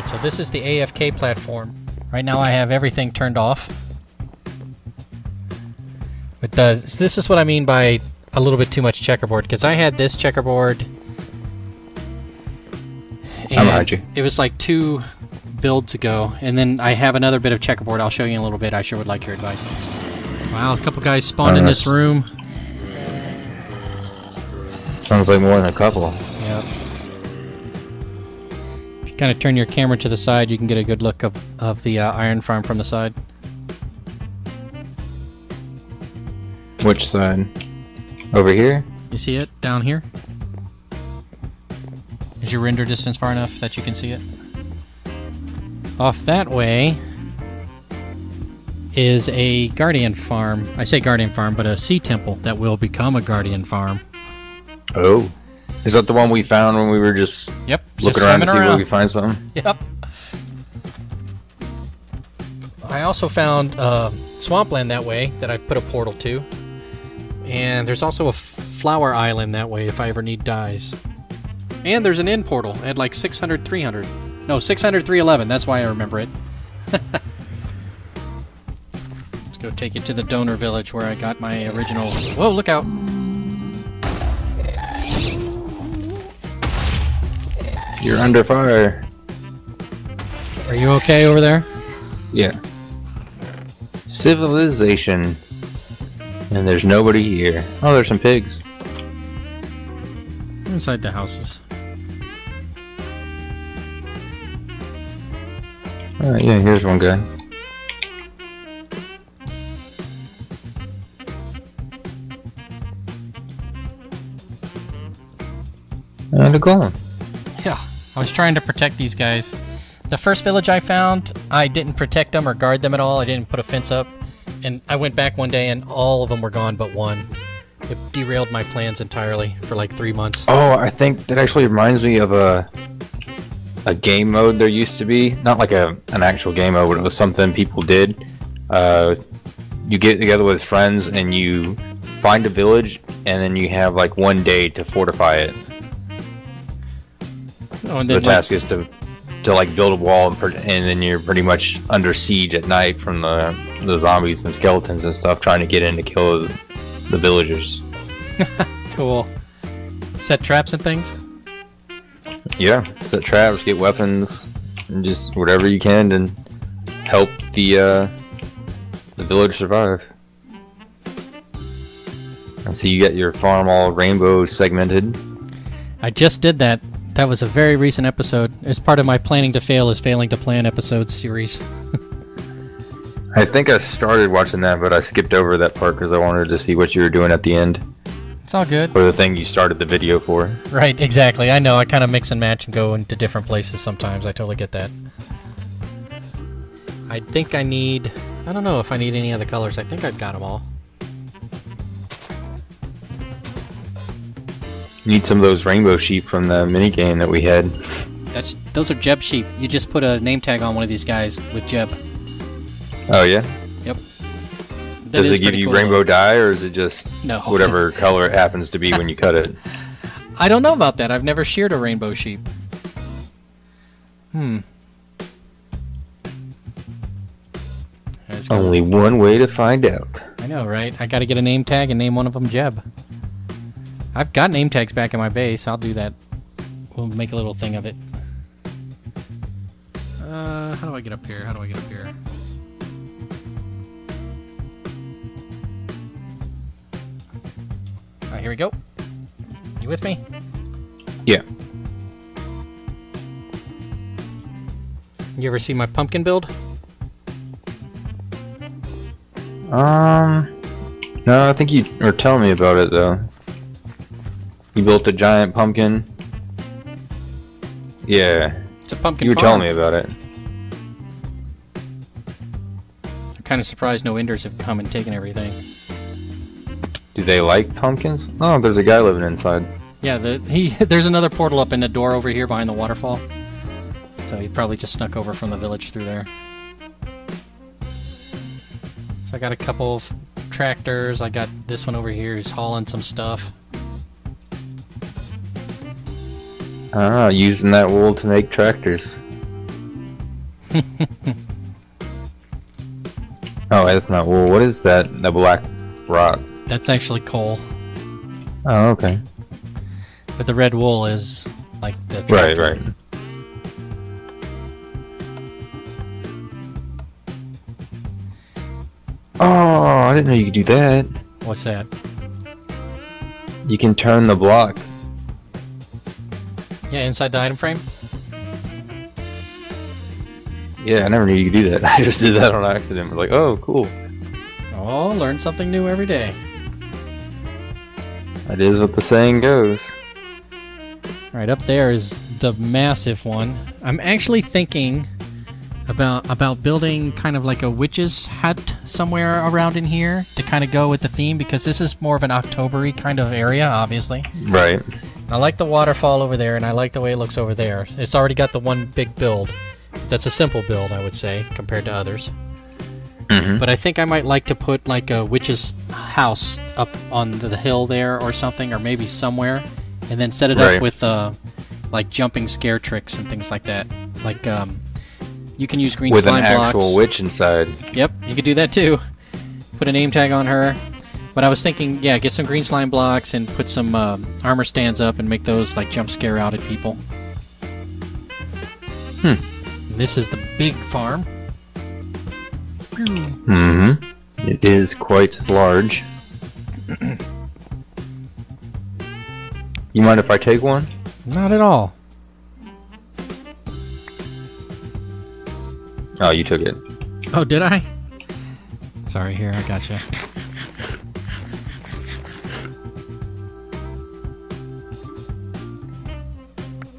Alright, so this is the AFK platform. Right now I have everything turned off. But uh, this is what I mean by a little bit too much checkerboard, because I had this checkerboard. You. It was like two builds ago, and then I have another bit of checkerboard. I'll show you in a little bit. I sure would like your advice. Wow, a couple guys spawned in this room. Sounds like more than a couple. Yep. Kind of turn your camera to the side, you can get a good look of, of the uh, iron farm from the side. Which side? Over here? You see it down here? Is your render distance far enough that you can see it? Off that way is a guardian farm. I say guardian farm, but a sea temple that will become a guardian farm. Oh. Is that the one we found when we were just Yep. just looking around to see swimming where we find something? Yep. I also found uh, swampland that way that I put a portal to. And there's also a flower island that way if I ever need dyes. And there's an in portal at like 600, 300. No, 600, 311. That's why I remember it. Let's go take you to the donor village where I got my original. Whoa, look out! You're under fire. Are you okay over there? Yeah. Civilization. And there's nobody here. Oh, there's some pigs. Inside the houses. Alright, yeah, here's one guy. And a golem. I was trying to protect these guys. The first village I found, I didn't protect them or guard them at all. I didn't put a fence up. And I went back one day and all of them were gone but one. It derailed my plans entirely for like three months. Oh, I think that actually reminds me of a a game mode there used to be. Not like a an actual game mode, but it was something people did. Uh, you get together with friends and you find a village, and then you have like one day to fortify it. Oh, and The like, task is to to like build a wall, and, pr- and then you're pretty much under siege at night from the the zombies and skeletons and stuff, trying to get in to kill the, the villagers. cool. Set traps and things. Yeah, set traps, get weapons, and just whatever you can to help the uh, the village survive. I see you got your farm all rainbow segmented. I just did that. That was a very recent episode. It's part of my planning to fail is failing to plan episode series. I think I started watching that, but I skipped over that part because I wanted to see what you were doing at the end, It's all good. or the thing you started the video for. Right, exactly. I know. I kind of mix and match and go into different places sometimes. I totally get that. I think I need. I don't know if I need any other colors. I think I've got them all. Need some of those rainbow sheep from the mini game that we had. That's those are Jeb sheep. You just put a name tag on one of these guys with Jeb. Oh yeah. Yep. That Does it give you cool, rainbow though. dye, or is it just No. whatever color it happens to be when you cut it? I don't know about that. I've never sheared a rainbow sheep. Hmm. Only one way to find out. I know, right? I got to get a name tag and name one of them Jeb. I've got name tags back in my base. I'll do that. We'll make a little thing of it. Uh, how do I get up here? How do I get up here? All right, here we go. You with me? Yeah. You ever see my pumpkin build? Um, no, I think you were telling me about it though. You built a giant pumpkin. Yeah, It's a pumpkin you were farm. telling me about it. I'm kind of surprised no Enders have come and taken everything. Do they like pumpkins? Oh, there's a guy living inside. Yeah, the, he there's another portal up in the door over here behind the waterfall. So he probably just snuck over from the village through there. So I got a couple of tractors. I got this one over here who's hauling some stuff. Ah, using that wool to make tractors. Oh, that's not wool. What is that? The black rock. That's actually coal. Oh, okay. But the red wool is like the Right, right. Oh, I didn't know you could do that. What's that? You can turn the block. Yeah, inside the item frame. Yeah, I never knew you could do that. I just did that on accident. I was like, oh, cool. Oh, learn something new every day. That is what the saying goes. Right up there is the massive one. I'm actually thinking about about building kind of like a witch's hut somewhere around in here to kind of go with the theme because this is more of an Octobery kind of area, obviously. Right. I like the waterfall over there, and I like the way it looks over there. It's already got the one big build. That's a simple build, I would say, compared to others. Mm-hmm. But I think I might like to put like a witch's house up on the hill there or something, or maybe somewhere, and then set it Right. up with uh, like jumping scare tricks and things like that. Like um, you can use green With an slime actual blocks. witch inside. Yep, you could do that too. Put a name tag on her. But I was thinking, yeah, get some green slime blocks and put some uh, armor stands up and make those like jump scare out at people. Hmm. This is the big farm. Mm-hmm. It is quite large. you mind if I take one? Not at all. Oh, you took it. Oh, did I? Sorry, here, I gotcha.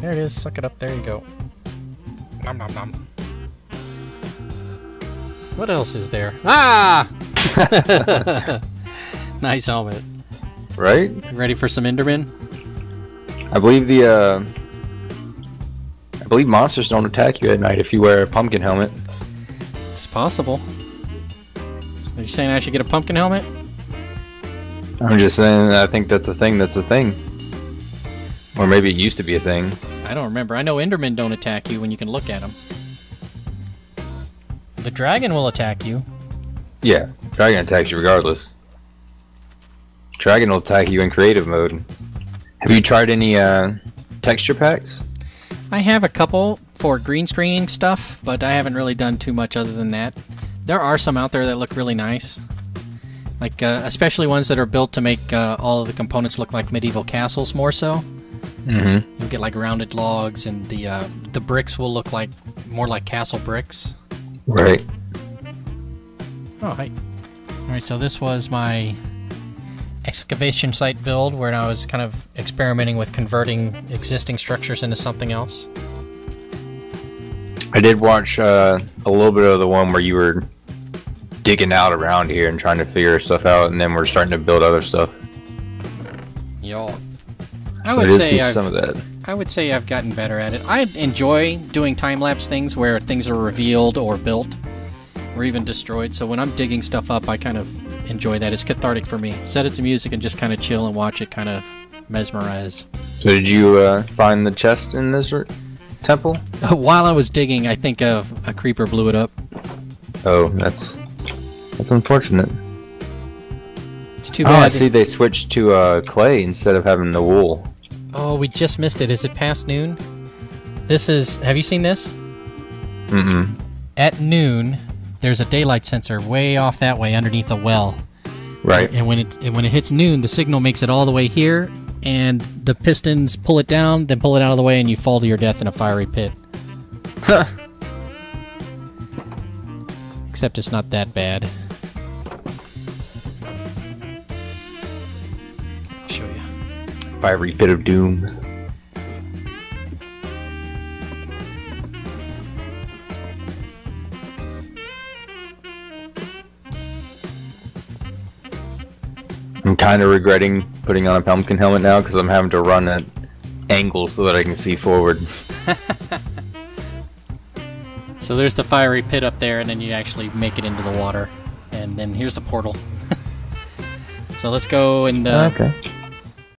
There it is. Suck it up. There you go. Nom nom nom. What else is there? Ah! nice helmet. Right? Ready for some Enderman? I believe the uh I believe monsters don't attack you at night if you wear a pumpkin helmet. It's possible. Are you saying I should get a pumpkin helmet? I'm just saying I think that's a thing that's a thing. Or maybe it used to be a thing. I don't remember. I know Endermen don't attack you when you can look at them. The dragon will attack you. Yeah, dragon attacks you regardless. Dragon will attack you in creative mode. Have you tried any uh texture packs? I have a couple for green screening stuff, but I haven't really done too much other than that. There are some out there that look really nice. Like, uh, especially ones that are built to make uh, all of the components look like medieval castles more so. Mm-hmm. You'll get like rounded logs, and the uh, the bricks will look like more like castle bricks. Right. Oh, hi. Alright, so this was my excavation site build where I was kind of experimenting with converting existing structures into something else. I did watch uh, a little bit of the one where you were digging out around here and trying to figure stuff out, and then we're starting to build other stuff. Yo. I So would say I've, some of that. I would say I've gotten better at it. I enjoy doing time lapse things where things are revealed or built or even destroyed. So when I'm digging stuff up, I kind of enjoy that. It's cathartic for me. Set it to music and just kind of chill and watch it kind of mesmerize. So did you uh, find the chest in this r- temple? While I was digging, I think of a creeper blew it up. Oh, that's that's unfortunate. It's too bad. Oh, I see they switched to uh, clay instead of having the wool. Oh, we just missed it. Is it past noon? This is. Have you seen this? Mm-mm. At noon, there's a daylight sensor way off that way underneath a well. Right. And when it and when it hits noon, the signal makes it all the way here, and the pistons pull it down, then pull it out of the way, and you fall to your death in a fiery pit. Except it's not that bad. Fiery pit of doom. I'm kind of regretting putting on a pumpkin helmet now because I'm having to run at angles so that I can see forward. So there's the fiery pit up there, and then you actually make it into the water. And then here's the portal. so let's go and uh, okay.